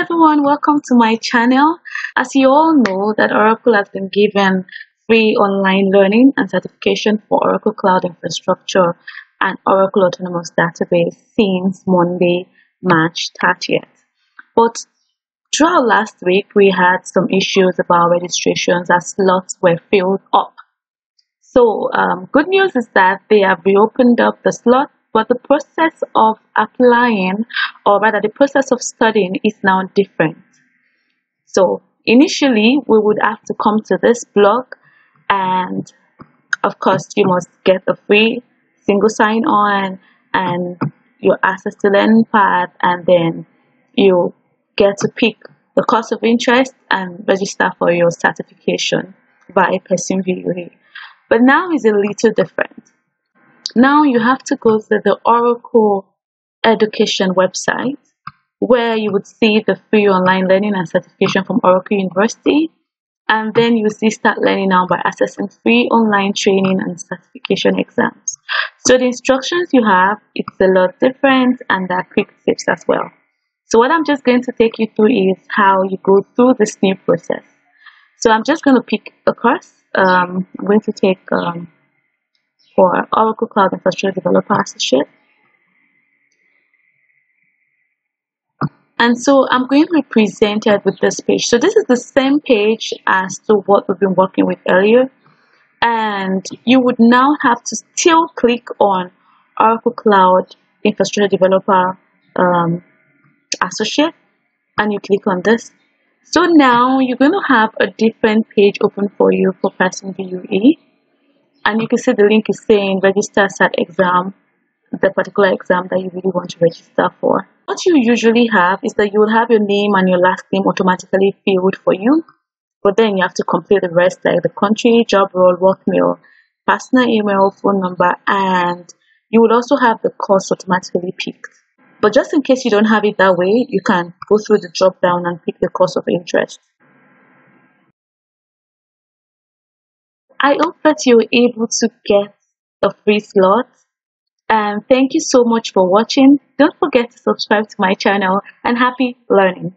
everyone, welcome to my channel. As you all know that Oracle has been given free online learning and certification for Oracle Cloud Infrastructure and Oracle Autonomous Database since Monday, March 30th. But throughout last week, we had some issues about registrations as slots were filled up. So um, good news is that they have reopened up the slot but the process of applying or rather the process of studying is now different so initially we would have to come to this blog and of course you must get a free single sign on and your access to learning path and then you get to pick the course of interest and register for your certification by Pearson VUE. But now is a little different. Now you have to go to the Oracle Education website where you would see the free online learning and certification from Oracle University. And then you see start learning now by accessing free online training and certification exams. So the instructions you have, it's a lot different and there are quick tips as well. So what I'm just going to take you through is how you go through this new process. So I'm just going to pick a course. Um, I'm going to take um, for Oracle Cloud Infrastructure Developer Associate. And so I'm going to be presented with this page. So this is the same page as to what we've been working with earlier. And you would now have to still click on Oracle Cloud Infrastructure Developer um, Associate. And you click on this. So now you're going to have a different page open for you for Pearson VUE and you can see the link is saying register SAT exam, the particular exam that you really want to register for. What you usually have is that you will have your name and your last name automatically filled for you, but then you have to complete the rest like the country, job role, work mail, personal email, phone number, and you will also have the course automatically picked. But just in case you don't have it that way, you can go through the drop down and pick the course of interest. I hope that you're able to get a free slot. And thank you so much for watching. Don't forget to subscribe to my channel and happy learning.